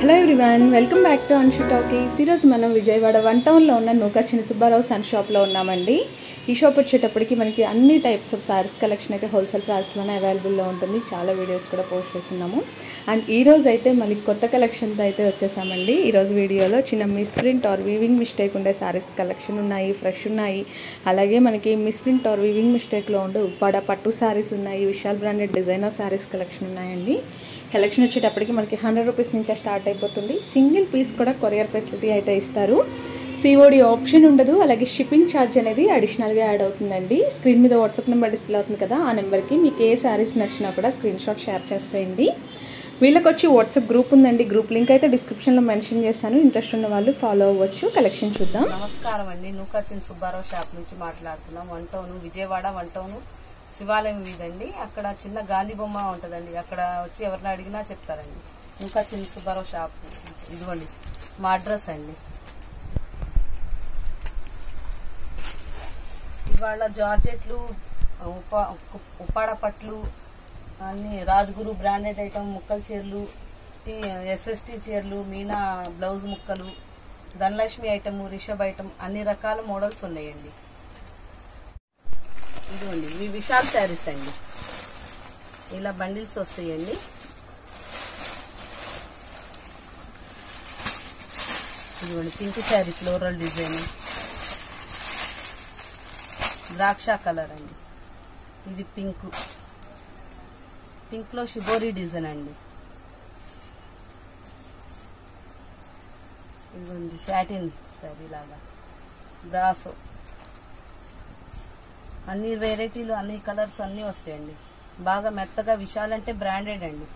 Hello everyone welcome back to Anshu talkies ఈరోజు మనం Vijayawada one టౌన్లో ఉన్న నూకా చిన్న సుబ్బారావు సన్ షాప్లో ఉన్నామండి. ఈ షాప్ వచ్చేటప్పటికి మనకి అన్ని టైప్స్ ఆఫ్ సారీస్ కలెక్షన్ అయితే హోల్సేల్ ప్రైస్లోనే అవైలబుల్లో ఉంటుంది. చాలా వీడియోస్ కూడా పోస్ట్ చేస్తున్నాము. అండ్ ఈ రోజు అయితే మళ్ళీ కొత్త కలెక్షన్తో అయితే వచ్చేసామండి. ఈరోజు వీడియోలో చిన్న మిస్ప్రింట్ ఆర్ వీవింగ్ మిస్టేక్ ఉండే సారీస్ కలెక్షన్ ఉన్నాయి ఫ్రెష్ ఉన్నాయి. అలాగే మనకి మిస్ప్రింట్ ఆర్ వీవింగ్ మిస్టేక్లో ఉండే ఉప్పాడ పట్టు సారీస్ ఉన్నాయి Vishal branded designer saris collection ఉన్నాయండి. కలెక్షన్ వచ్చేటప్పటికి మనకి హండ్రెడ్ రూపీస్ నుంచే స్టార్ట్ అయిపోతుంది. సింగిల్ పీస్ కూడా కొరియర్ ఫెసిలిటీ అయితే ఇస్తారు. సిఓడి ఆప్షన్ ఉండదు. అలాగే షిప్పింగ్ ఛార్జ్ అనేది అడిషనల్గా యాడ్ అవుతుందండి. స్క్రీన్ మీద వాట్సాప్ నెంబర్ డిస్ప్లే అవుతుంది కదా ఆ నెంబర్కి మీకు ఏ శారీస్ నచ్చినా కూడా స్క్రీన్ షాట్ షేర్ చేసేయండి. వీళ్ళకి వచ్చి వాట్సాప్ గ్రూప్ ఉందండి. గ్రూప్ లింక్ అయితే డిస్క్రిప్షన్లో మెన్షన్ చేస్తాను ఇంట్రెస్ట్ ఉన్న వాళ్ళు ఫాలో అవ్వచ్చు. కలెక్షన్ చూద్దాం. నమస్కారం అండి నూకాచిన్ సుబ్బారావు షాప్ నుంచి మాట్లాడుతున్నాం. One town Vijayawada one town Sivalayam ఇదండి అక్కడ చిన్న గాంధీ బొమ్మ ఉంటుందండి. అక్కడ వచ్చి ఎవరిని అడిగినా చెప్తారండి. ఇంకా చిన్న సుబ్బారావు షాప్. ఇదిగోండి. మా అడ్రస్ అండి. ఇవాళ జార్జెట్లు ఉపా ఉప్పాడ పట్లు అన్ని రాజ్గురు బ్రాండెడ్ ఐటమ్ ముక్కల చీరలు ఎస్ఎస్టీ చీరలు మీనా బ్లౌజ్ ముక్కలు ధనలక్ష్మి ఐటమ్ రిషబ్ ఐటమ్ అన్ని రకాల మోడల్స్ ఉన్నాయండి. ఇదిగోండి ఇవి విశాల్ శారీస్ అండి. ఇలా బండిల్స్ వస్తాయండి. ఇదిగోండి పింక్ శారీ ఫ్లోరల్ డిజైన్. ద్రాక్ష కలర్ అండి. ఇది పింక్. పింక్లో షిబోరీ డిజైన్ అండి. ఇదిగోండి శాటిన్ శారీ లాగా. బ్రాసో. అన్ని వెరైటీలు అన్ని కలర్స్ అన్నీ వస్తాయండి. బాగా మెత్తగా విశాల్ అంటే బ్రాండెడ్ అండి.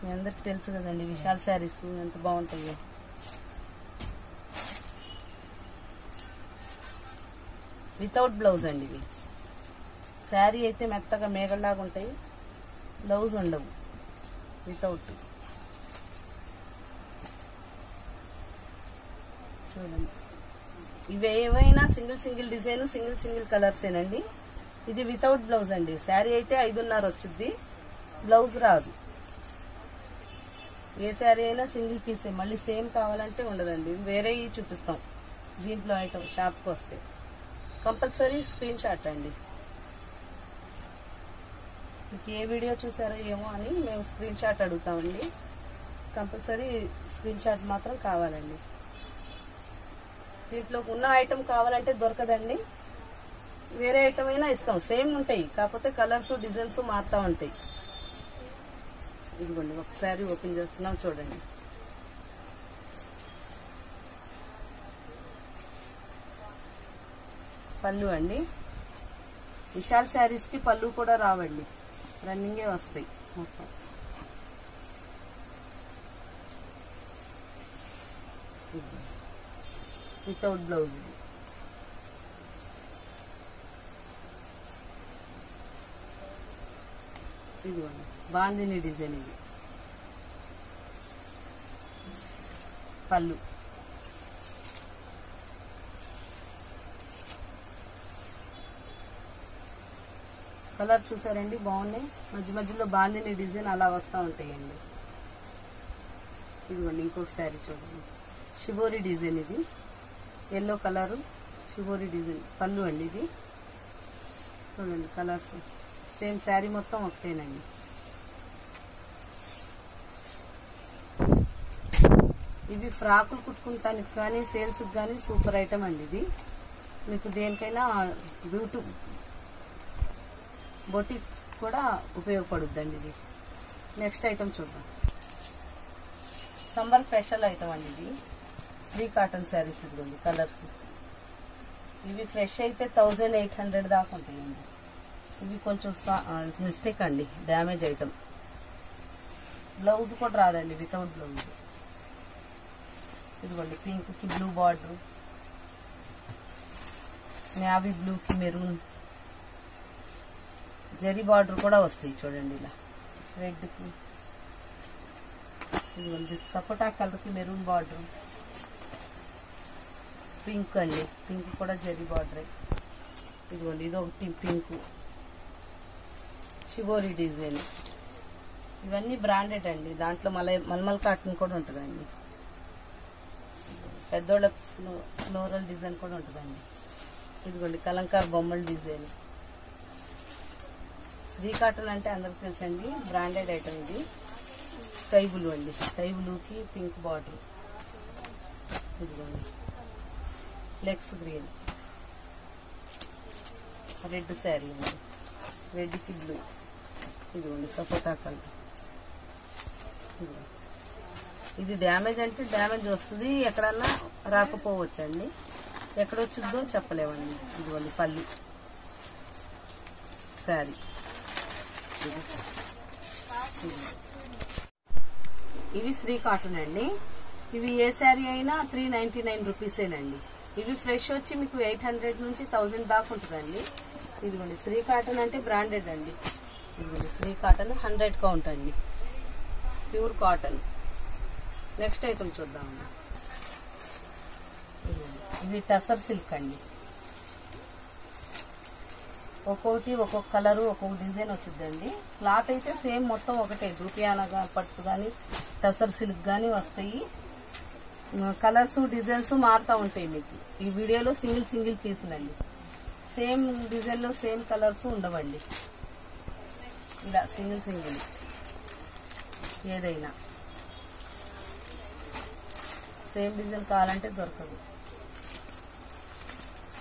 మీ అందరికి తెలుసు కదండి విశాల్ శారీస్ ఎంత బాగుంటాయో. వితౌట్ బ్లౌజ్ అండి ఇవి. శారీ అయితే మెత్తగా మేఘల్లాగా ఉంటాయి. బ్లౌజ్ ఉండవు. వితౌట్ చూడండి. ఇవి ఏవైనా single single design single single కలర్సేనండి ఇది వితౌట్ బ్లౌజ్ అండి. శారీ అయితే ఐదున్నర వచ్చింది బ్లౌజ్ రాదు. ఏ శారీ అయినా సింగిల్ పీసే. మళ్ళీ సేమ్ కావాలంటే ఉండదండి. వేరే చూపిస్తాం. దీంట్లో ఐటమ్ షాప్కి వస్తే. కంపల్సరీ స్క్రీన్ షాట్ అండి. మీకు ఏ వీడియో చూసారో ఏమో అని మేము స్క్రీన్ షాట్ అడుగుతామండి. కంపల్సరీ స్క్రీన్ షాట్ మాత్రం కావాలండి. దీంట్లో ఉన్న ఐటమ్ కావాలంటే దొరకదండి. వేరే ఐటమ్ అయినా ఇస్తాం. సేమ్ ఉంటాయి. కాకపోతే కలర్స్ డిజైన్స్ మారుతూ ఉంటాయి. ఇదిగోండి ఒకసారి ఓపెన్ చేస్తున్నాం చూడండి. పళ్ళు అండి. విశాల్ శారీస్కి పళ్ళు కూడా రావండి. రన్నింగే వస్తాయి మొత్తం. Without blouse. ఇదిగోండి బాందిని డిజైన్ ఇది. పళ్ళు. కలర్ చూసారండి బాగున్నాయి. మధ్య మధ్యలో బాందిని డిజైన్ అలా వస్తూ ఉంటాయండి. ఇదిగోండి ఇంకొక శారీ చూడండి. షిబోరి డిజైన్ ఇది. ఎల్లో కలరు షుగోరీ డిజైన్ పళ్ళు అండి ఇది. చూడండి కలర్స్ సేమ్ శారీ మొత్తం ఒకటేనండి. ఇవి ఫ్రాకులు కుట్టుకుంటానికి కానీ సేల్స్కి కానీ సూపర్ ఐటమ్ అండి ఇది. మీకు దేనికైనా బ్యూటీ బొటిక్ కూడా ఉపయోగపడుద్దండి ఇది. నెక్స్ట్ ఐటమ్ చూద్దాం. సమ్మర్ స్పెషల్ ఐటమ్ అండి ఇది. త్రీ కాటన్ శారీస్ ఇదిగోండి కలర్స్. ఇవి ఫ్రెష్ అయితే థౌజండ్ ఎయిట్ హండ్రెడ్ దాకా ఉంటాయండి. ఇవి కొంచెం మిస్టేక్ అండి డ్యామేజ్ ఐటమ్. బ్లౌజ్ కూడా రాదండి వితౌట్ బ్లౌజ్. ఇదిగోండి పింక్కి బ్లూ బార్డర్. నావీ బ్లూకి మెరూన్. జరీ బార్డర్ కూడా వస్తాయి చూడండి ఇలా రెడ్కి. ఇదిగోండి సపోటా కలర్కి మెరూన్ బార్డర్. పింక్ అండి. పింక్ కూడా జరీ బార్డరే. ఇదిగోండి ఇది ఒకటి పింక్. Shibori design. ఇవన్నీ బ్రాండెడ్ అండి. దాంట్లో మలై మల్మల్ కాటన్ కూడా ఉంటుందండి. పెద్దోళ్ళ ఫ్లో- ఫ్లోరల్ డిజైన్ కూడా ఉంటుందండి. ఇదిగోండి కలంకార్ బొమ్మల డిజైన్. శ్రీ కాటన్ అంటే అందరికి తెలుసండి బ్రాండెడ్ ఐటమ్ ఇది. స్కై బ్లూ అండి. స్కై బ్లూకి పింక్ బార్డర్. ఇదిగోండి. లెగ్స్ గ్రీన్. రెడ్ శారీ రెడ్ రెడ్కి బ్లూ ఇదిగోండి సపోటా కలర్. ఇది డ్యామేజ్ అంటే డ్యామేజ్ వస్తుంది. ఎక్కడన్నా రాకపోవచ్చండి. ఎక్కడ వచ్చిందో చెప్పలేమండి. ఇదిగోండి పల్లి శారీ. ఇవి శ్రీ కాటన్ అండి. ఇవి ఏ శారీ అయినా త్రీ నైంటీ నైన్ రూపీసేనండి. ఇవి ఫ్రెష్ వచ్చి మీకు ఎయిట్ హండ్రెడ్ నుంచి థౌజండ్ దాకా ఉంటుందండి. ఇదిగోండి శ్రీ కాటన్ అంటే బ్రాండెడ్ అండి. ఇదిగోండి శ్రీ కాటన్ హండ్రెడ్ కౌంట్ అండి. Pure cotton. నెక్స్ట్ ఐటమ్ చూద్దామండి ఇదిగోండి. ఇవి టసర్ సిల్క్ అండి. ఒక్కొక్కటి ఒక్కొక్క కలరు ఒక్కొక్క డిజైన్ వచ్చిందండి క్లాత్ అయితే సేమ్ మొత్తం ఒకటే దూపియానగా పట్టు కానీ టసర్ సిల్క్ కానీ వస్తాయి. కలర్స్ డిజైన్స్ మారుతూ ఉంటాయి మీకు. ఈ వీడియోలో సింగిల్ సింగిల్ పీసులండి సేమ్ డిజైన్లో సేమ్ కలర్స్ ఉండవండి. ఇలా సింగిల్ సింగిల్. ఏదైనా. సేమ్ డిజైన్ కావాలంటే దొరకదు.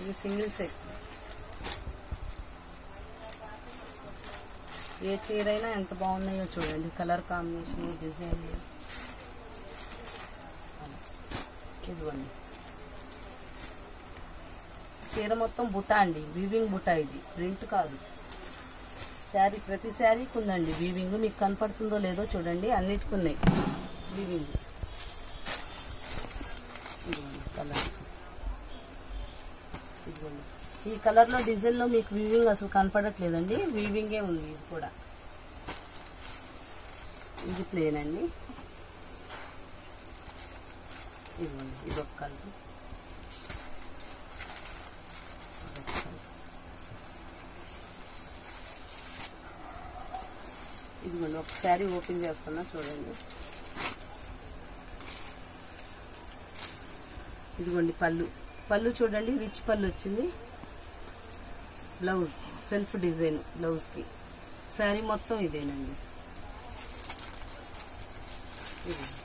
ఇది సింగిల్ సెట్. ఏ చీర అయినా ఎంత బాగున్నాయో చూడండి. Colour combination design. ఇదిగోండి. చీర మొత్తం బుట్ట అండి వీవింగ్ బుట్ట ఇది. ప్రింట్ కాదు. శారీ ప్రతి శారీకి ఉందండి వీవింగ్ మీకు కనపడుతుందో లేదో చూడండి అన్నిటికి ఉన్నాయి. వీవింగ్ కలర్స్ ఇదిగోండి. ఈ కలర్లో డిజైన్లో మీకు వీవింగ్ అసలు కనపడట్లేదండి. వీవింగే ఉంది ఇది కూడా. ఇది ప్లేన్ అండి. ఇదిగోండి ఇది ఒక కలర్ ఇదిగోండి ఒక శారీ ఓపెన్ చేస్తున్నా చూడండి. ఇదిగోండి పళ్ళు. పళ్ళు చూడండి రిచ్ పళ్ళు వచ్చింది. బ్లౌజ్ సెల్ఫ్ డిజైన్ బ్లౌజ్కి. శారీ మొత్తం ఇదేనండి. ఇది.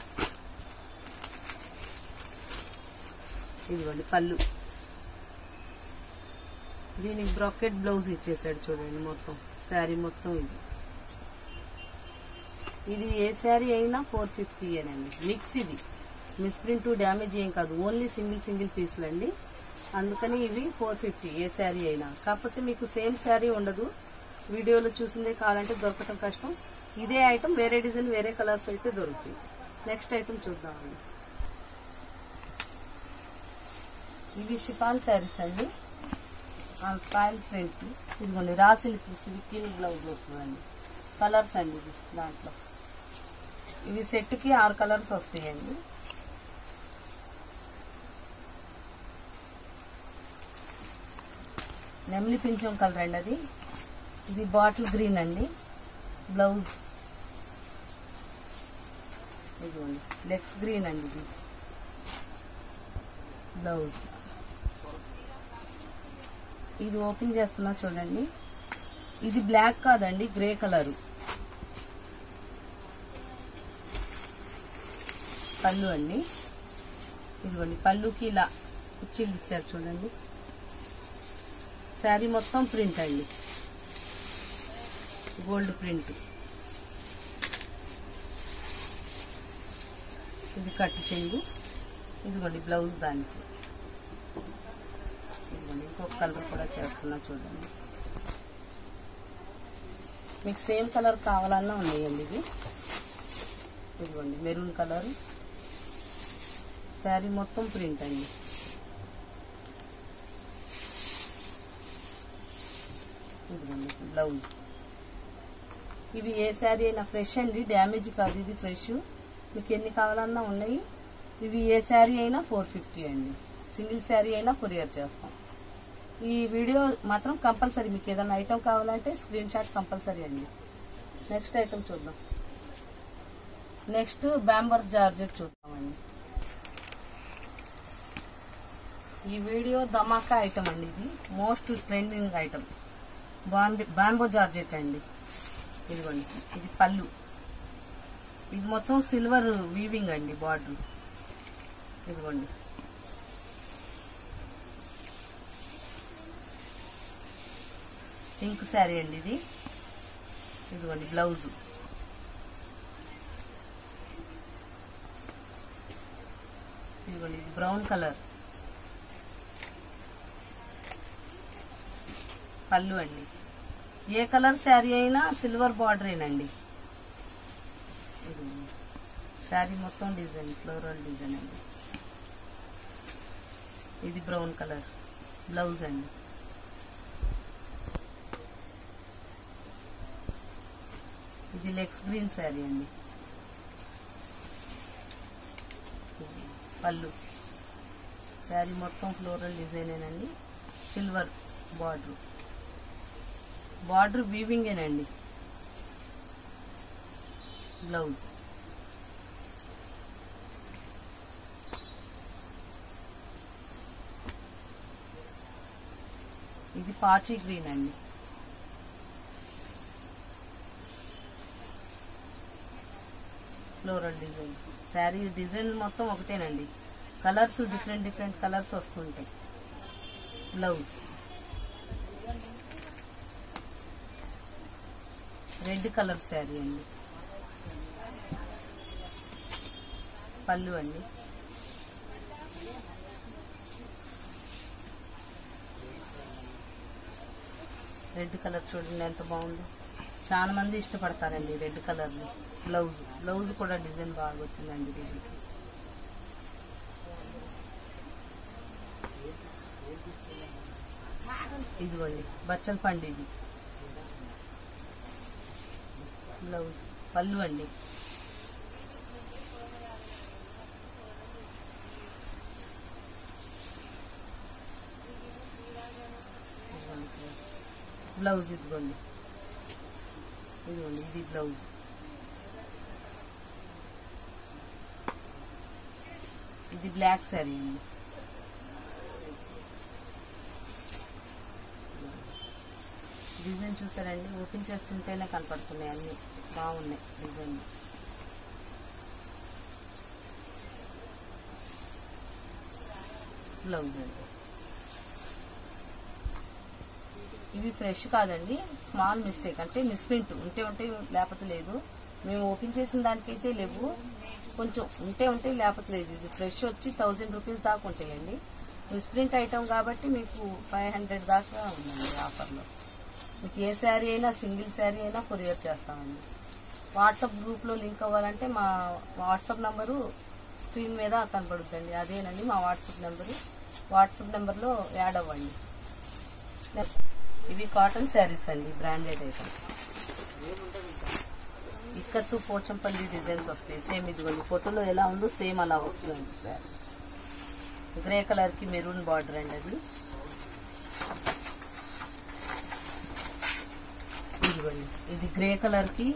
ఇదిగోండి పళ్ళు. దీనికి బ్రాకెట్ బ్లౌజ్ ఇచ్చేసాడు చూడండి మొత్తం. శారీ మొత్తం ఇది. ఇది ఏ శారీ అయినా ఫోర్ ఫిఫ్టీ మిక్స్ ఇది. మిస్ప్రింట్ డ్యామేజ్ ఏం కాదు. ఓన్లీ సింగిల్ సింగిల్ పీసులు అండి. అందుకని ఇవి ఫోర్ ఫిఫ్టీ ఏ శారీ అయినా. కాకపోతే మీకు సేమ్ శారీ ఉండదు. వీడియోలో చూసిందే కావాలంటే దొరకటం కష్టం. ఇదే ఐటమ్ వేరే డిజైన్ వేరే కలర్స్ అయితే దొరుకుతాయి. నెక్స్ట్ ఐటమ్ చూద్దామండి. ఇవి షిఫాన్ శారీస్ అండి. పాయల్ ప్రింట్. ఇదిగోండి రా సిల్క్ సిల్కిన్ బ్లౌజ్ వస్తుందండి. కలర్స్ అండి ఇది దాంట్లో. ఇవి సెట్కి ఆరు కలర్స్ వస్తాయండి. నెమ్లి పింఛం కలర్ అండి అది. ఇది బాటిల్ గ్రీన్ అండి. బ్లౌజ్. ఇదిగోండి లెగ్స్ గ్రీన్ అండి ఇది. బ్లౌజ్. ఇది ఓపెన్ చేస్తున్నా చూడండి. ఇది బ్లాక్ కాదండి గ్రే కలరు. పళ్ళు అండి. ఇదిగోండి పళ్ళుకి ఇలా కుర్చీలు ఇచ్చారు చూడండి. శారీ మొత్తం ప్రింట్ అండి. Gold print. ఇది కట్టు చెంగు ఇదిగోండి బ్లౌజ్ దానికి. ఇంకొక కలర్ కూడా చేస్తున్నా చూడండి. మీకు సేమ్ కలర్ కావాలన్నా ఉన్నాయండి ఇది ఇదిగోండి మెరూన్ కలర్. శారీ మొత్తం ప్రింట్ అండి. ఇదిగోండి బ్లౌజ్. ఇవి ఏ శారీ అయినా ఫ్రెష్ అండి డ్యామేజ్ కాదు ఇది ఫ్రెష్. మీకు ఎన్ని కావాలన్నా ఉన్నాయి. ఇవి ఏ శారీ అయినా ఫోర్ ఫిఫ్టీ అండి. సింగిల్ శారీ అయినా కొరియర్ చేస్తాం. ఈ వీడియో మాత్రం కంపల్సరీ మీకు ఏదైనా ఐటమ్ కావాలంటే స్క్రీన్ షాట్ కంపల్సరీ అండి. నెక్స్ట్ ఐటమ్ చూద్దాం. నెక్స్ట్ బ్యాంబర్ జార్జెట్ చూద్దామండి. ఈ వీడియో ధమాకా ఐటమ్ అండి ఇది. మోస్ట్ ట్రెండింగ్ ఐటమ్ బాంబే బాంబో జార్జెట్ అండి. ఇదిగోండి ఇది పళ్ళు. ఇది మొత్తం సిల్వర్ వీవింగ్ అండి బార్డర్ ఇదిగోండి. పింక్ శారీ అండి ఇది. ఇదిగోండి బ్లౌజ్. ఇదిగోండి ఇది బ్రౌన్ కలర్. పళ్ళు అండి. ఏ కలర్ శారీ అయినా సిల్వర్ బార్డరేనండి శారీ మొత్తం డిజైన్ ఫ్లోరల్ డిజైన్ అండి. ఇది బ్రౌన్ కలర్ బ్లౌజ్ అండి. ఇది లెగ్స్ గ్రీన్ శారీ అండి. పళ్ళు. శారీ మొత్తం ఫ్లోరల్ డిజైనేనండి సిల్వర్ బార్డర్. బార్డర్ వీవింగేనండి బ్లౌజ్. ఇది పాచి గ్రీన్ అండి. ఫ్లోరల్ డిజైన్ శారీ డిజైన్ మొత్తం ఒకటేనండి. కలర్స్ డిఫరెంట్ డిఫరెంట్ కలర్స్ వస్తుంటాయి. బ్లౌజ్ రెడ్ కలర్ శారీ అండి. పళ్ళు అండి. రెడ్ కలర్ చూడండి ఎంత బాగుందో. చాలా మంది ఇష్టపడతారండి రెడ్ కలర్ని బ్లౌజ్ బ్లౌజ్ కూడా డిజైన్ బాగా వచ్చిందండి దీనికి. ఇదిగోండి బచ్చల పండు ఇది. బ్లౌజ్ పళ్ళు అండి. బ్లౌజ్ ఇదిగోండి. ఇదిగోండి ఇది బ్లౌజ్. ఇది బ్లాక్ సారీ. అండి డిజైన్ చూసారండి? ఓపెన్ చేస్తుంటేనే కనపడుతున్నాయి అన్ని. బాగున్నాయి డిజైన్. బ్లౌజ్ అండి. ఇవి ఫ్రెష్ కాదండి. Small mistake. అంటే మిస్ప్రింట్. ఉంటే ఉంటే లేకపోతే లేదు. మేము ఓపెన్ చేసిన దానికైతే లేవు. కొంచెం ఉంటే ఉంటే లేకపోతే లేదు. ఇది ఫ్రెష్ వచ్చి థౌజండ్ రూపీస్ దాకా ఉంటాయండి. మిస్ప్రింట్ ఐటమ్ కాబట్టి మీకు ఫైవ్ హండ్రెడ్ దాకా ఉందండి ఆఫర్లో మీకు ఏ శారీ అయినా సింగిల్ శారీ అయినా కొరియర్ చేస్తామండి. వాట్సాప్ గ్రూప్లో లింక్ అవ్వాలంటే మా వాట్సాప్ నెంబరు స్క్రీన్ మీద కనపడుద్దండి అదేనండి మా వాట్సాప్ నెంబరు. వాట్సాప్ నెంబర్లో యాడ్ అవ్వండి. ఇవి కాటన్ శారీస్ అండి branded item ikkat Pochampally designs వస్తాయి. సేమ్ ఇదిగోండి ఫోటోలో ఎలా ఉందో సేమ్ అలా వస్తుంది. సార్ గ్రే కలర్కి మెరూన్ బార్డర్ అండి అది. ఇదిగోండి ఇది గ్రే కలర్కి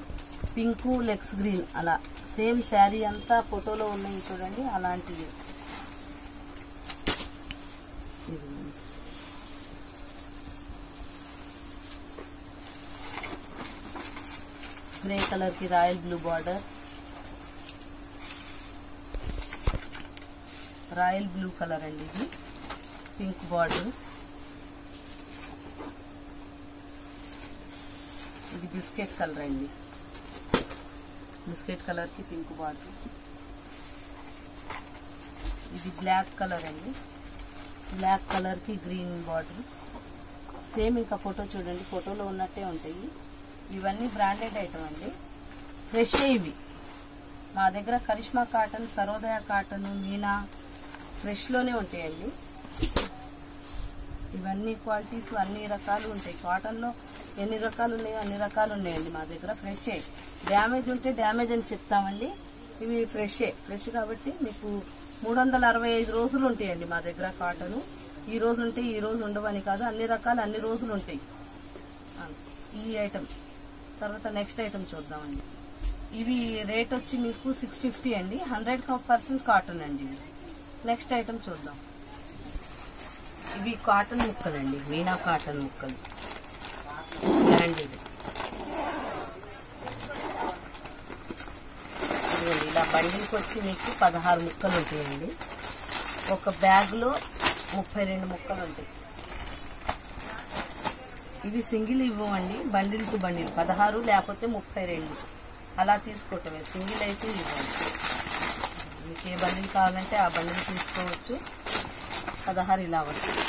పింకు లెగ్స్ గ్రీన్ అలా. సేమ్ శారీ అంతా ఫోటోలో ఉన్నాయి చూడండి అలాంటివి ఇదిగోండి గ్రే కలర్కి royal blue border royal blue colour అండి ఇది పింక్ బార్డర్ ఇది బిస్కెట్ కలర్ అండి బిస్కెట్ కలర్కి పింక్ బార్డర్ ఇది బ్లాక్ కలర్ అండి బ్లాక్ కలర్కి గ్రీన్ బార్డర్ సేమ్ ఇంకా ఫోటో చూడండి ఫోటోలో ఉన్నట్టే ఉంటాయి ఇవన్నీ బ్రాండెడ్ ఐటమ్ అండి. ఫ్రెష్ ఇవి. మా దగ్గర కరిష్మా కాటన్ సరోదయ కాటన్ మీనా ఫ్రెష్లోనే ఉంటాయండి. ఇవన్నీ క్వాలిటీస్ అన్ని రకాలు ఉంటాయి. కాటన్లో ఎన్ని రకాలు ఉన్నాయో అన్ని రకాలు ఉన్నాయండి మా దగ్గర ఫ్రెషే డ్యామేజ్ ఉంటే డ్యామేజ్ అని చెప్తామండి. ఇవి ఫ్రెషే ఫ్రెష్ కాబట్టి మీకు మూడు వందల అరవై ఐదు రోజులు ఉంటాయండి మా దగ్గర కాటను ఈ రోజు ఉంటే ఈ రోజు ఉండవని కాదు అన్ని రకాలు అన్ని రోజులు ఉంటాయి. ఈ ఐటమ్ తర్వాత నెక్స్ట్ ఐటమ్ చూద్దామండి. ఇవి రేట్ వచ్చి మీకు సిక్స్ ఫిఫ్టీ అండి. హండ్రెడ్ పర్సెంట్ కాటన్ అండి ఇవి నెక్స్ట్ ఐటమ్ చూద్దాం. ఇవి కాటన్ ముక్కలండి. మీనా కాటన్ ముక్కలు. బ్రాండెడ్ ఇదిగోండి ఇలా బండికి వచ్చి మీకు పదహారు ముక్కలు ఉంటాయండి. ఒక బ్యాగ్లో ముప్పై రెండు ముక్కలు ఉంటాయి. ఇవి సింగిల్ ఇవ్వండి బండిల్ టు బండిల్ పదహారు లేకపోతే ముప్పై రెండు. అలా తీసుకోవటమే సింగిల్ అయితే ఇవ్వండి. మీకు ఏ బండిల్ కావాలంటే ఆ బండిల్ తీసుకోవచ్చు. పదహారు ఇలా వస్తుంది.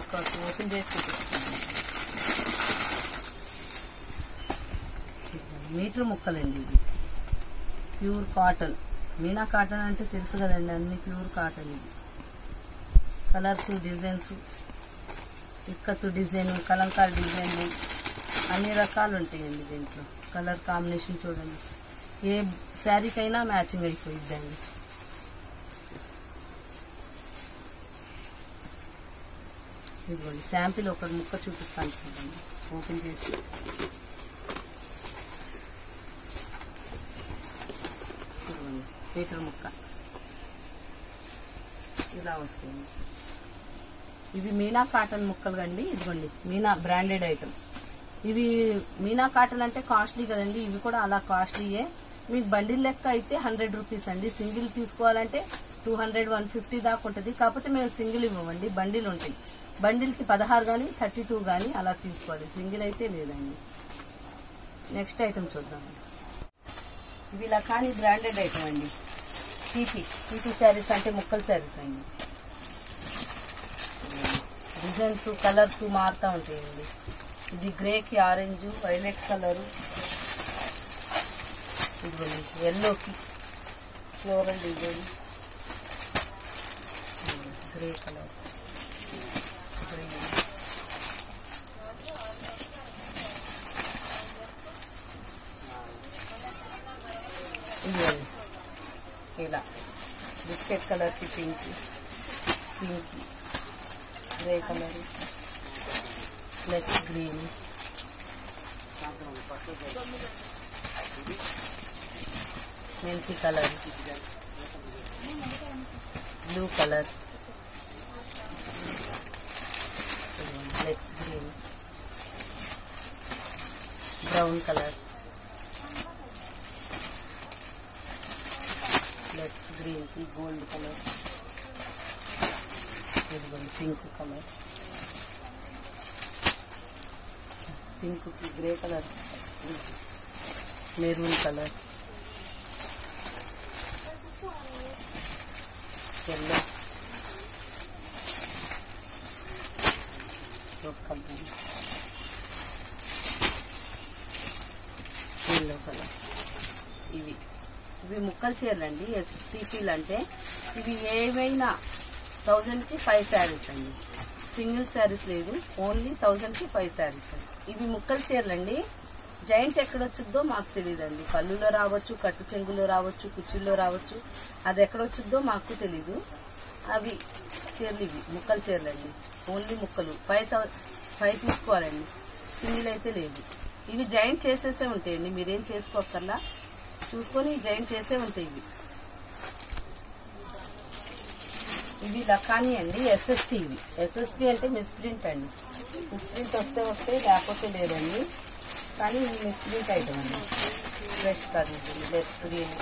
ఒక ఓపెన్ చేసి చూపిస్తున్నాను. మీటర్ ముక్కలండి ఇది ప్యూర్ కాటన్. మీనా కాటన్ అంటే తెలుసు కదండి అన్ని ప్యూర్ కాటన్ ఇది colours designs. Ikkat design kalamkari డిజైన్లు అన్ని రకాలు ఉంటాయండి దీంట్లో. కలర్ కాంబినేషన్ చూడండి. ఏ శారీకైనా మ్యాచింగ్ అయిపోయిద్దండి. ఇదిగోండి శాంపిల్ ఒక ముక్క చూపిస్తాను చూడండి. ఓపెన్ చేసి. ఇదిగోండి మీటర్ ముక్క. ఇలా వస్తుంది. ఇవి మీనా కాటన్ ముక్కలు అండి. ఇదిగోండి మీనా బ్రాండెడ్ ఐటమ్. ఇవి మీనా కాటన్ అంటే కాస్ట్లీ కదండి. ఇవి కూడా అలా కాస్ట్లీయే. మీకు బండిల్ లెక్క అయితే హండ్రెడ్ రూపీస్ అండి. సింగిల్ తీసుకోవాలంటే టూ హండ్రెడ్ వన్ ఫిఫ్టీ దాకా ఉంటుంది. కాకపోతే మేము సింగిల్ ఇవ్వమండి. బండిల్ ఉంటాయి. బండిల్కి పదహారు కానీ థర్టీ టూ కానీ అలా తీసుకోవాలి. సింగిల్ అయితే లేదండి. నెక్స్ట్ ఐటమ్ చూద్దాం. ఇవి లఖానీ బ్రాండెడ్ ఐటమ్ అండి. టీపీ టీపీ శారీస్ అంటే ముక్కల శారీస్ అండి. డిజైన్స్ కలర్స్ మారుతూ ఉంటాయండి. ఇది గ్రేకి ఆరెంజ్ వైలెట్ కలరు. ఇదిగోండి ఎల్లోకి ఫ్లోరల్ డిజైన్. Grey colour. ఇలా. బిస్కెట్ కలర్కి pink pink. Grey colour plus green మెంతి కలర్ బ్లూ కలర్ లెక్స్ గ్రీన్ బ్రౌన్ కలర్ లెక్స్ గ్రీన్కి గోల్డ్ కలర్ ఇదిగోండి pink colour pink grey colour maroon colour yellow colour yellow colour ఇవి. ఇవి ముక్కలు చీరలండి ఎస్టీపీలు అంటే ఇవి ఏవైనా థౌజండ్కి ఫైవ్ శారీస్ అండి. సింగిల్ శారీస్ లేదు ఓన్లీ థౌజండ్కి ఫైవ్ శారీస్ అండి. ఇవి ముక్కలు చీరలండి. జాయింట్ ఎక్కడ వచ్చిద్దో మాకు తెలియదండి. పళ్ళులో రావచ్చు కట్టు చెంగులో రావచ్చు కుర్చీల్లో రావచ్చు అది ఎక్కడ వచ్చిద్దో మాకు తెలీదు. అవి చీరలు ఇవి ముక్కలు చీరలండి. ఓన్లీ ముక్కలు. ఫైవ్ థౌ ఫైవ్ తీసుకోవాలండి. సింగిల్ అయితే లేదు. ఇవి జాయింట్ చేసేసే ఉంటాయండి. మీరేం చేసుకోకర్లా చూసుకొని జాయింట్ చేసే ఉంటాయి ఇవి. ఇవి లఖానీ అండి ఎస్ఎస్టీ ఇవి ఎస్ఎస్టీ అంటే మిస్ప్రింట్ అండి. మిస్ప్రింట్ వస్తే వస్తే లేకపోతే లేదండి. కానీ ఇవి మిస్ప్రింట్ ఐటమ్ అండి. Fresh colour left green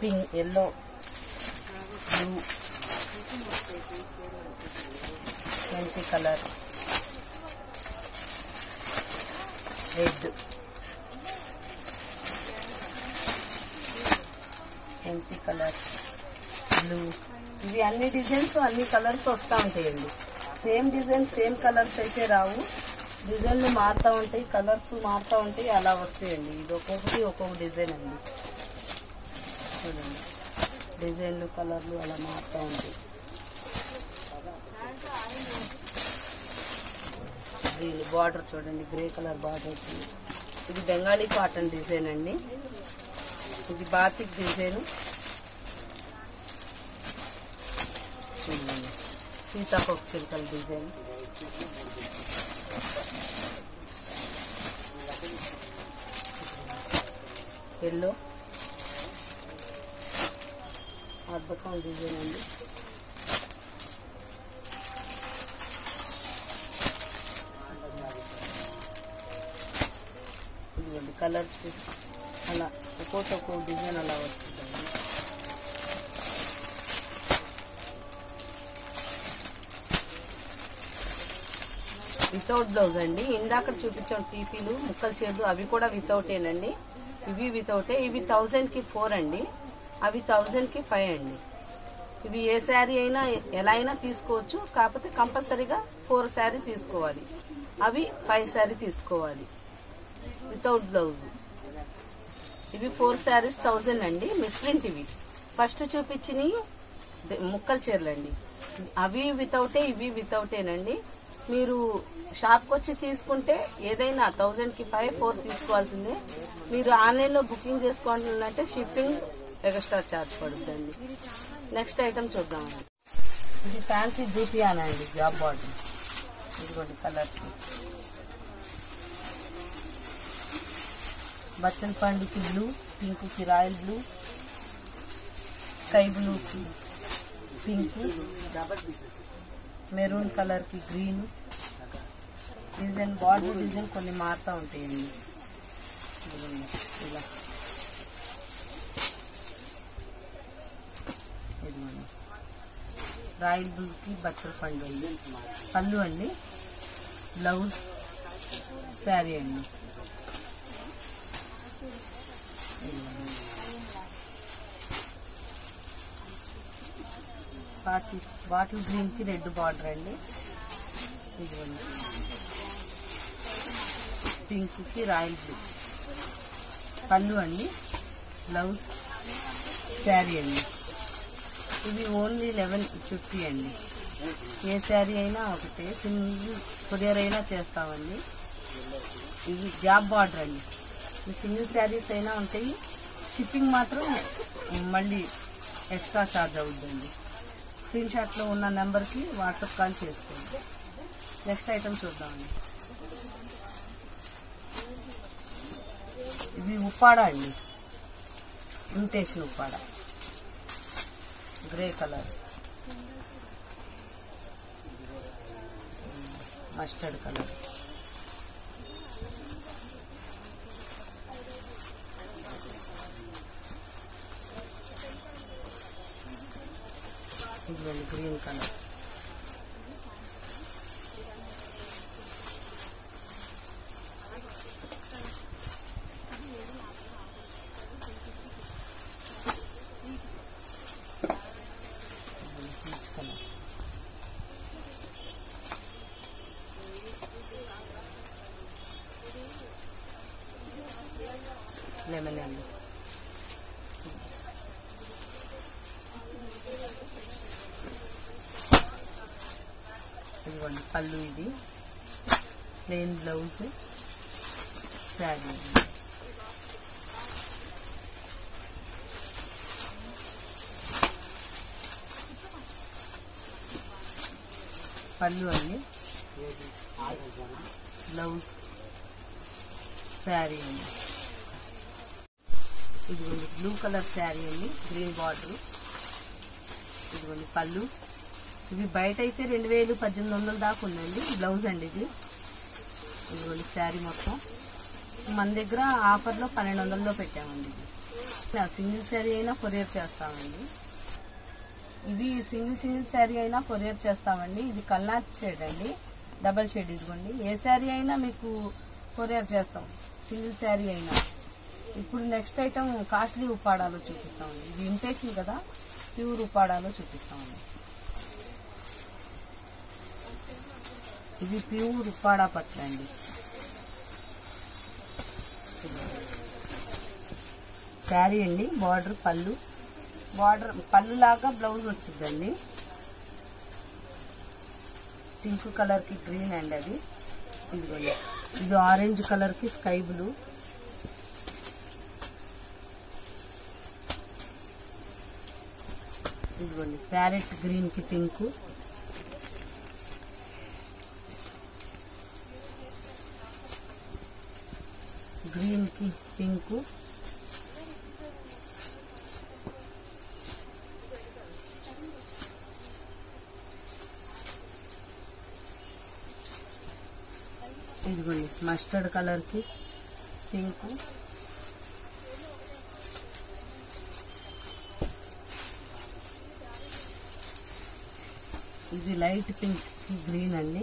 pink yellow blue మెంతి కలర్ రెడ్ మెంతి కలర్ బ్లూ ఇవి అన్ని డిజైన్స్ అన్ని కలర్స్ వస్తూ ఉంటాయండి. సేమ్ డిజైన్ సేమ్ కలర్స్ అయితే రావు. డిజైన్లు మారుతూ ఉంటాయి కలర్స్ మారుతూ ఉంటాయి అలా వస్తాయండి. ఇది ఒక్కొక్కటి ఒక్కొక్క డిజైన్ అండి. చూడండి. డిజైన్లు కలర్లు అలా మారుతూ ఉంటాయి. దీని బార్డర్ చూడండి గ్రే కలర్ బార్డర్ వచ్చింది. ఇది బెంగాలీ కాటన్ డిజైన్ అండి. ఇది బాతిక్ డిజైన్ చూడండి సీతాకోక చిలుకల డిజైన్. ఎల్లో. అద్భుతం డిజైన్ అండి. ఇదిగోండి కలర్స్ అలా ఒక్కోటి ఒక్కో డిజైన్ అలా వస్తుంది. వితౌట్ బ్లౌజ్ అండి. ఇందాక చూపించాం టీపీలు ముక్కల చీరలు అవి కూడా వితౌటేనండి ఇవి వితౌటే ఇవి థౌజండ్కి ఫోర్ అండి. అవి థౌజండ్కి ఫైవ్ అండి. ఇవి ఏ శారీ అయినా ఎలా అయినా తీసుకోవచ్చు. కాకపోతే కంపల్సరీగా ఫోర్ శారీ తీసుకోవాలి. అవి ఫైవ్ శారీ తీసుకోవాలి. వితౌట్ బ్లౌజ్ ఇవి ఫోర్ శారీస్ థౌజండ్ అండి. మిస్ప్రింట్ ఇవి. ఫస్ట్ చూపించినవి ద- ముక్కల చీరలండి. అవి వితౌటే ఇవి వితౌటేనండి మీరు షాప్కి వచ్చి తీసుకుంటే ఏదైనా థౌజండ్కి ఫైవ్ ఫోర్ తీసుకోవాల్సిందే. మీరు ఆన్లైన్లో బుకింగ్ చేసుకోవాలంటే షిప్పింగ్ ఎక్స్ట్రా ఛార్జ్ పడుతుందండి నెక్స్ట్ ఐటమ్ చూద్దామండి ఇది ఫ్యాన్సీ జూపియానా అండి జాబ్ బాటిల్ ఇదిగోండి కలర్స్. బచ్చన్ పండుకి బ్లూ పింక్కి రాయల్ బ్లూ స్కై బ్లూకి పింక్. మెరూన్ కలర్కి గ్రీన్ డిజైన్ బార్డర్ డిజైన్ కొన్ని మారుతూ ఉంటాయండి ఇదిగోండి, ఇలా ఇదిగోండి. రాయల్ బ్లూకి బచ్చల పండు అండి పళ్ళు అండి బ్లౌజ్ శారీ అండి బాటిల్ బాటిల్ గ్రీన్కి రెడ్ బార్డర్ అండి. ఇదిగోండి. పింక్కి రాయల్ బ్లూ. పళ్ళు అండి. బ్లౌజ్ శారీ అండి. ఇది ఓన్లీ లెవెన్ ఫిఫ్టీ అండి. ఏ శారీ అయినా ఒకటే. సింగిల్ కొరియర్ అయినా చేస్తామండి. ఇది గ్యాప్ బార్డర్ అండి. ఈ సింగిల్ శారీస్ అయినా ఉంటాయి. షిప్పింగ్ మాత్రం మళ్ళీ ఎక్స్ట్రా ఛార్జ్ అవుతుందండి స్క్రీన్ షాట్లో ఉన్న నెంబర్కి వాట్సాప్ కాల్ చేసుకోండి. నెక్స్ట్ ఐటమ్ చూద్దామండి. ఇవి ఉప్పాడ అండి. Imitation Uppada. Grey colour. Mustard colour. ఇదిగోండి green colour peach colour lemon అండి ఇదిగోండి పళ్ళు ఇది ప్లెయిన్ బ్లౌజ్ శారీ పళ్ళు అండి. బ్లౌజ్ శారీ అండి. ఇదిగోండి బ్లూ కలర్ శారీ అండి గ్రీన్ బార్డర్ ఇదిగోండి పళ్ళు. ఇవి బయట అయితే రెండు వేలు పద్దెనిమిది వందల దాకా ఉందండి. బ్లౌజ్ అండి ఇది. ఇదిగోండి శారీ మొత్తం. మన దగ్గర ఆఫర్లో పన్నెండు వందల్లో పెట్టామండి ఇది. సింగిల్ శారీ అయినా కొరియర్ చేస్తామండి. ఇవి సింగిల్ సింగిల్ శారీ అయినా కొరియర్ చేస్తామండి. ఇది కల్నాథ్ షేడ్ అండి. డబల్ షేడ్ ఇదిగోండి. ఏ శారీ అయినా మీకు కొరియర్ చేస్తాం. సింగిల్ శారీ అయినా. ఇప్పుడు నెక్స్ట్ ఐటమ్ కాస్ట్లీ ఉప్పాడాలో చూపిస్తామండి. ఇది ఇమిటేషన్ కదా. ప్యూర్ ఉప్పాడాలో చూపిస్తామండి. ఇది ప్యూర్ ఉప్పాడా పట్ల అండి. శారీ అండి. బార్డర్ పళ్ళు. బార్డర్ పళ్ళు లాగా బ్లౌజ్ వచ్చిందండి. పింక్ కలర్కి గ్రీన్ అండి అది. ఇదిగోండి. ఇది ఆరెంజ్ కలర్కి స్కై బ్లూ. ఇదిగోండి. ప్యారెట్ గ్రీన్కి పింక్. గ్రీన్కి పింక్. ఇదిగోండి మస్టర్డ్ కలర్కి పింక్ ఇది లైట్ పింక్ గ్రీన్ అండి.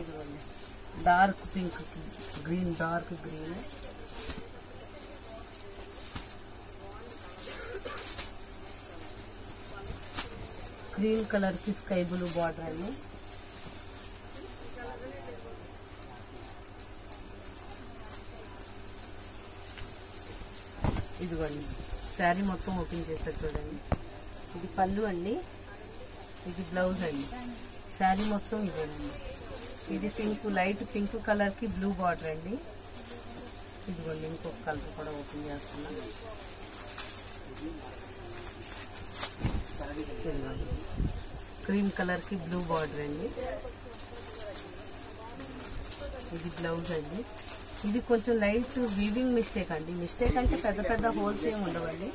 ఇదిగోండి. Dark pink green dark green green కలర్కి స్కై బ్లూ బార్డర్ అండి ఇదిగోండి శారీ మొత్తం ఓపెన్ చేశారు చూడండి. ఇది పళ్ళు అండి ఇది బ్లౌజ్ అండి. శారీ మొత్తం ఇవ్వండి ఇది పింక్ లైట్ పింక్ కలర్కి బ్లూ బార్డర్ అండి. ఇదిగోండి ఇంకొక కలర్ కూడా ఓపెన్ చేస్తున్నాను ఇదిగోండి. క్రీమ్ కలర్కి బ్లూ బార్డర్ అండి. ఇది బ్లౌజ్ అండి. ఇది కొంచెం లైట్ వీవింగ్ మిస్టేక్ అండి. మిస్టేక్ అంటే పెద్ద పెద్ద హోల్స్ ఏమి ఉండవండి.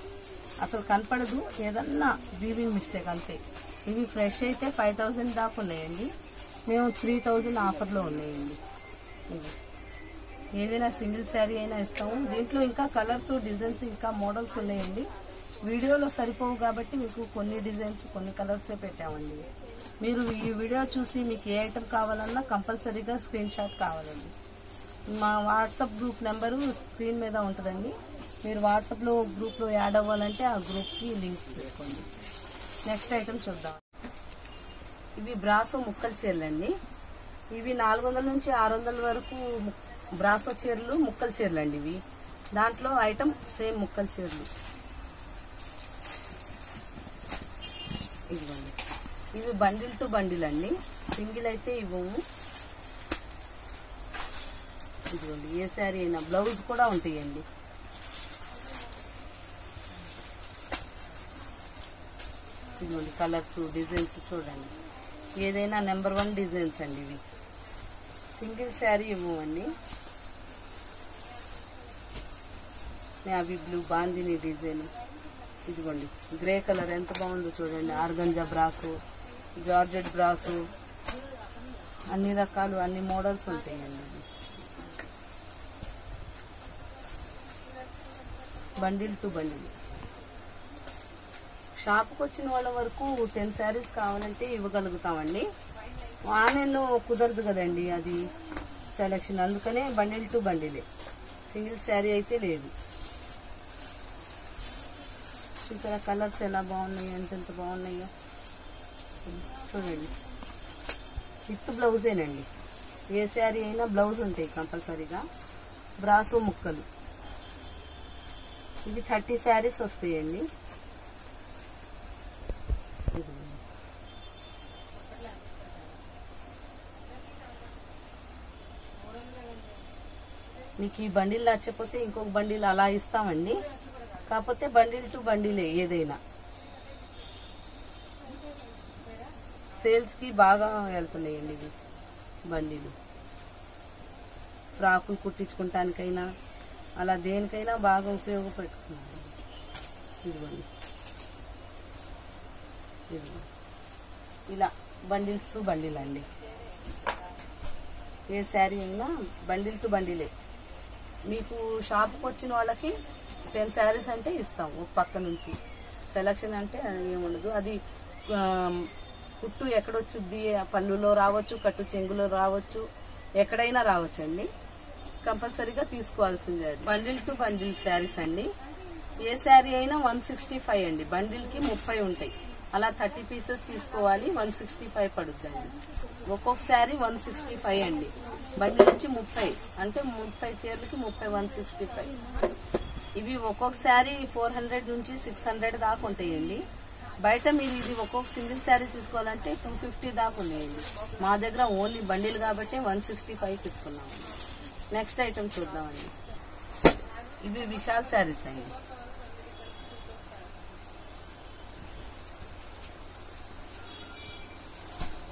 అసలు కనపడదు. ఏదన్నా వీవింగ్ మిస్టేక్ అంతే. ఇవి ఫ్రెష్ అయితే ఫైవ్ థౌజండ్ దాకా ఉన్నాయండి. మేము త్రీ థౌజండ్ ఆఫర్లో ఉన్నాయండి. ఇవి. ఏదైనా సింగిల్ శారీ అయినా ఇస్తాము. దీంట్లో ఇంకా కలర్స్ డిజైన్స్ ఇంకా మోడల్స్ ఉన్నాయండి. వీడియోలో సరిపోవు కాబట్టి మీకు కొన్ని డిజైన్స్ కొన్ని కలర్సే పెట్టామండి. మీరు ఈ వీడియో చూసి మీకు ఏ ఐటెం కావాలన్నా కంపల్సరీగా స్క్రీన్ షాట్ కావాలండి. మా వాట్సాప్ గ్రూప్ నెంబరు స్క్రీన్ మీద ఉంటుందండి. మీరు వాట్సాప్లో గ్రూప్లో యాడ్ అవ్వాలంటే ఆ గ్రూప్కి లింక్ పెట్టుకోండి నెక్స్ట్ ఐటెం చూద్దాం. ఇవి బ్రాసో ముక్కలు చీరలండి. ఇవి నాలుగు వందల నుంచి ఆరు వందల వరకు బ్రాసో చీరలు ముక్కలు చీరలు అండి ఇవి. దాంట్లో ఐటమ్ సేమ్ ముక్కల చీరలు. ఇదిగోండి ఇవి బండిల్ టు బండిల్ అండి. సింగిల్ అయితే ఇవ్వము. ఇదిగోండి ఏ శారీ అయినా బ్లౌజ్ కూడా ఉంటాయండి. ఇదిగోండి కలర్స్ డిజైన్స్ చూడండి. ఏదైనా నెంబర్ వన్ డిజైన్స్ అండి ఇవి. సింగిల్ శారీ ఇవ్వమండి. అవి బ్లూ బాందిని డిజైన్. ఇదిగోండి. గ్రే కలర్ ఎంత బాగుందో చూడండి. ఆర్గంజా బ్రాసు జార్జెట్ బ్రాసు అన్ని రకాలు అన్ని మోడల్స్ ఉంటాయండి. Bundle to bundle. షాప్కి వచ్చిన వాళ్ళ వరకు టెన్ శారీస్ కావాలంటే ఇవ్వగలుగుతామండి. ఆన్లైన్లో కుదరదు కదండి అది సెలక్షన్. అందుకనే బండిల్ టు బండిలే. సింగిల్ శారీ అయితే లేదు. చూసారా? కలర్స్ ఎలా బాగున్నాయో ఎంత ఎంత బాగున్నాయో. చూడండి. విత్ బ్లౌజేనండి ఏ శారీ అయినా బ్లౌజ్ ఉంటాయి కంపల్సరీగా. బ్రాసో ముక్కలు. ఇవి థర్టీ శారీస్ వస్తాయండి. మీకు ఈ బండిల్ నచ్చకపోతే ఇంకొక బండిల్ అలా ఇస్తామండి. కాకపోతే బండిల్ టు బండిలే ఏదైనా. సేల్స్కి బాగా వెళ్తున్నాయండి ఇవి బండిలు. ఫ్రాకులు కుట్టించుకుంటానికైనా అలా దేనికైనా బాగా ఉపయోగపెట్టుకున్నారు ఇదిగోండి. ఇదిగో ఇలా బండిల్స్ బండిల్ అండి. ఏ శారీ అయినా బండిల్ టు బండిలే. మీకు షాప్కి వచ్చిన వాళ్ళకి టెన్ శారీస్ అంటే ఇస్తాం ఒక పక్క నుంచి. సెలక్షన్ అంటే ఏముండదు అది కుట్టు ఎక్కడొచ్చుద్ది? పళ్ళులో రావచ్చు కట్టు చెంగులో రావచ్చు ఎక్కడైనా రావచ్చు అండి కంపల్సరీగా తీసుకోవాల్సిందే అది. బండిల్ టు బండిల్ శారీస్ అండి. ఏ శారీ అయినా వన్ సిక్స్టీ ఫైవ్ అండి. బండిల్కి ముప్పై ఉంటాయి. అలా థర్టీ పీసెస్ తీసుకోవాలి వన్ సిక్స్టీ ఫైవ్ పడుద్దండి. ఒక్కొక్క శారీ వన్ సిక్స్టీ ఫైవ్ అండి. బండిల్ నుంచి ముప్పై అంటే ముప్పై చీరలకి ముప్పై వన్ సిక్స్టీ ఫైవ్. ఇవి ఒక్కొక్క శారీ ఫోర్ హండ్రెడ్ నుంచి సిక్స్ హండ్రెడ్ దాకా ఉంటాయండి. బయట మీరు ఇది ఒక్కొక్క సింగిల్ శారీ తీసుకోవాలంటే టూ ఫిఫ్టీ దాకా ఉన్నాయండి. మా దగ్గర ఓన్లీ బండిల్ కాబట్టి వన్ సిక్స్టీ ఫైవ్కి ఇస్తున్నాము నెక్స్ట్ ఐటమ్ చూద్దామండి. ఇవి విశాల్ శారీస్ అండి.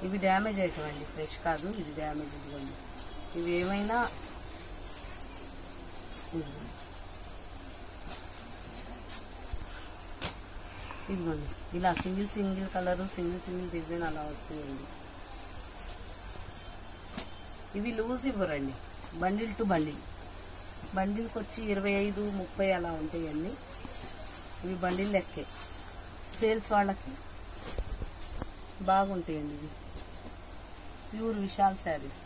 ఇవి డ్యామేజ్ ఐటమ్ అండి ఫ్రెష్ కాదు ఇది డ్యామేజ్ ఇదిగోండి ఇవి ఏమైనా ఇదిగోండి. ఇదిగోండి ఇలా single single colour single single design అలా వస్తాయండి. ఇవి లూజ్ ఇవ్వరండి. Bundle to bundle. బండిల్కి వచ్చి ఇరవై ఐదు ముప్పై అలా ఉంటాయండి. ఇవి బండిల్ లెక్కే. సేల్స్ వాళ్ళకి బాగుంటాయండి ఇవి. ప్యూర్ విశాల్ శారీస్.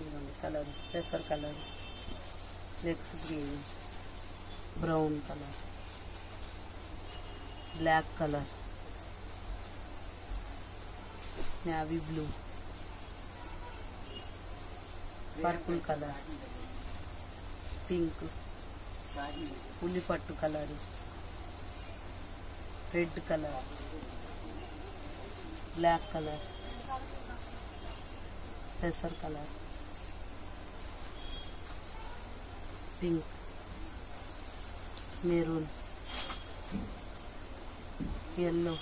ఇదిగోండి colour పెసర్ colour. Next green brown colour black colour navy blue purple colour pink ఉల్లిపట్టు colour red colour black colour పెసర్ colour pink maroon yellow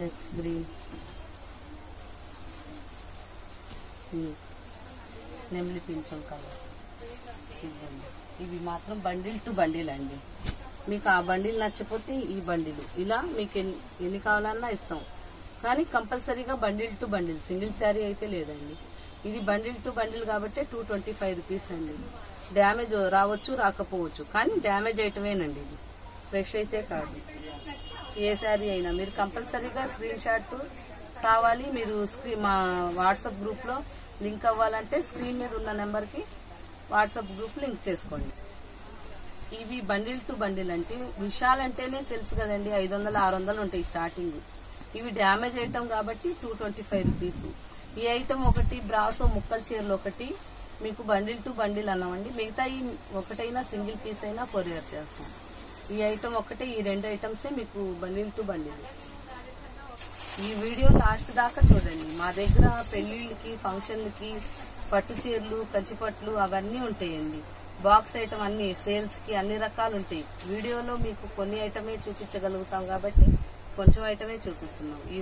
లెక్స్ గ్రీన్ నెమిలి పింఛం కలర్ ఇవి మాత్రం బండిల్ టు బండిల్ అండి. మీకు ఆ బండిల్ నచ్చిపోతే ఈ బండిలు. ఇలా మీకు ఎన్ని ఎన్ని కావాలన్నా ఇస్తాం. కానీ కంపల్సరీగా bundle to bundle single sari అయితే లేదండి. ఇది బండిల్ టు బండిల్ కాబట్టి టూ ట్వంటీ ఫైవ్ రూపీస్ అండి. డ్యామేజ్ రావచ్చు రాకపోవచ్చు కానీ డ్యామేజ్ ఐటమేనండి ఇది. ఫ్రెష్ అయితే కాదు. ఏ శారీ అయినా మీరు కంపల్సరీగా స్క్రీన్ షాట్ కావాలి మీరు స్క్రీన్ మా వాట్సాప్ గ్రూప్లో లింక్ అవ్వాలంటే స్క్రీన్ మీద ఉన్న నెంబర్కి వాట్సాప్ గ్రూప్ లింక్ చేసుకోండి. ఇవి బండిల్ టు బండిల్ అంటే విశాల్ అంటేనే తెలుసు కదండి ఐదు వందలు ఆరు వందలు ఉంటాయి స్టార్టింగ్. ఇవి డ్యామేజ్ ఐటమ్ కాబట్టి టూ ట్వంటీ ఫైవ్ రూపీస్ ఈ ఐటమ్ ఒకటి బ్రాసో ముక్కల చీరలు ఒకటి మీకు బండిల్ టు బండిల్ అన్నామండి మిగతా ఈ ఒకటైనా సింగిల్ పీస్ అయినా కొరియర్ చేస్తాం. ఈ ఐటమ్ ఒకటే ఈ రెండు ఐటమ్సే మీకు బండిల్ టు బండిల్. ఈ వీడియో లాస్ట్ దాకా చూడండి. మా దగ్గర పెళ్ళిళ్ళకి ఫంక్షన్లకి పట్టు చీరలు కంచిపట్లు అవన్నీ ఉంటాయండి. బాక్స్ ఐటమ్ అన్ని సేల్స్కి అన్ని రకాలు ఉంటాయి. వీడియోలో మీకు కొన్ని ఐటమే చూపించగలుగుతాం కాబట్టి కొంచెం ఐటమే చూపిస్తున్నాం ఈ